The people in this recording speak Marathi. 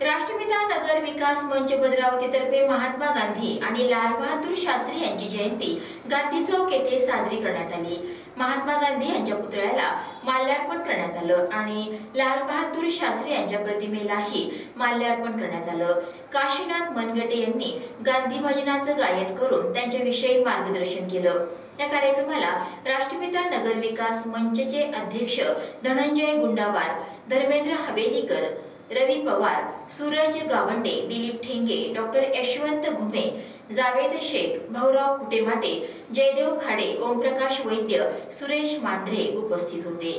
राष्ट्रपिता नगर विकास मंच भद्रावतीतर्फे महात्मा गांधी आणि लाल बहादूर शास्त्री यांची जयंती गांधी चौक येथे साजरी करण्यात आली. महात्मा गांधी यांच्या पुतळ्याला माल्यार्पण करण्यात आलं आणि लाल बहादूर शास्त्री यांच्या प्रतिमेलाही माल्यार्पण करण्यात आलं. काशीनाथ मनगटे यांनी गांधी भजनाचं गायन करून त्यांच्याविषयी मार्गदर्शन केलं. या कार्यक्रमाला राष्ट्रपिता नगरविकास मंचचे अध्यक्ष धनंजय गुंडावार धर्मेंद्र हवेलीकर रवी पवार सूरज गावंडे दिलीप ठेंगे डॉक्टर यशवंत घुमे जावेद शेख भाऊराव कुटेमाटे जयदेव खाडे ओमप्रकाश वैद्य सुरेश मांढरे उपस्थित होते.